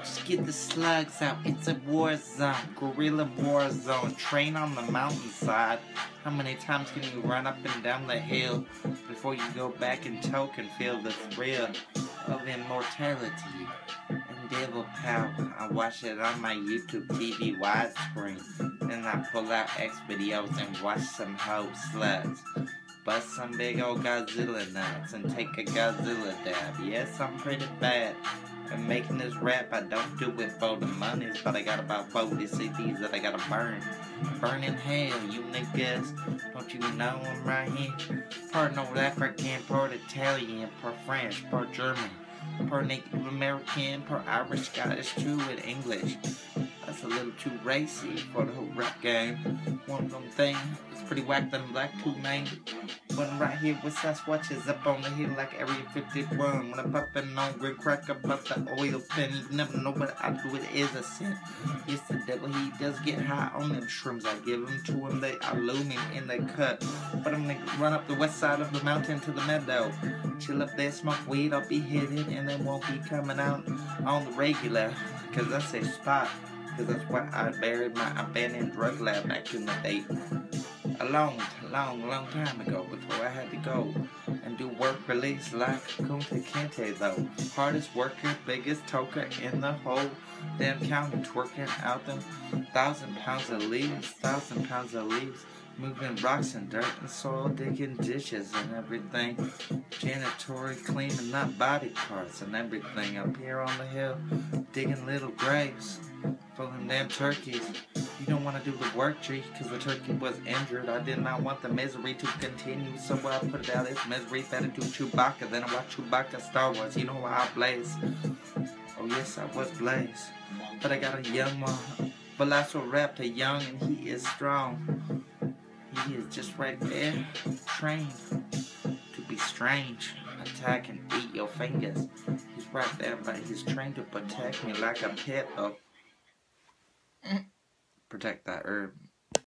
Just get the slugs out. It's a war zone. Guerrilla war zone. Train on the mountainside. How many times can you run up and down the hill before you go back and choke and feel the thrill of immortality and devil power? I watch it on my YouTube TV widescreen. Then I pull out X videos and watch some hoe slugs. Bust some big old Godzilla nuts and take a Godzilla dab. Yes, I'm pretty bad. And making this rap, I don't do it for the monies, but I got about 40 CDs that I gotta burn. Burn in hell, you niggas. Don't you know I'm right here? Part North African, part Italian, part French, part German, part Native American, part Irish, Scottish, too, and English. That's a little too racy for the whole rap game. One of them things, it's pretty whack, them black too, man. But I'm right here with Sasquatches up on the hill like Area 51. When I'm popping on green crack about the oil pen, you never know what I do, it is a sin. Yes, the devil, he does get high on them shrooms. I give them to him, they are looming in the cut. But I'm gonna run up the west side of the mountain to the meadow. Chill up there, smoke weed, I'll be hidden, and they won't be coming out on the regular. Cause that's a spot. Cause that's where I buried my abandoned drug lab back in the day. A long, long, long time ago before I had to go and do work release like Kunta Kinte though. Hardest worker, biggest toker in the whole damn county twerking out them thousand pounds of leaves, thousand pounds of leaves. Moving rocks and dirt and soil, digging ditches and everything. Janitory cleaning up body parts and everything. Up here on the hill, digging little graves for them damn turkeys. You don't want to do the work, G, because the turkey was injured. I did not want the misery to continue, so I put it out as misery fed into Chewbacca. Then I watched Chewbacca Star Wars. You know how I blaze. Oh, yes, I was Blaze. But I got a young one. Velociraptor, young, and he is strong. He is just right there, trained to be strange, attack and eat your fingers. He's right there, but he's trained to protect me like a pet of protect that herb.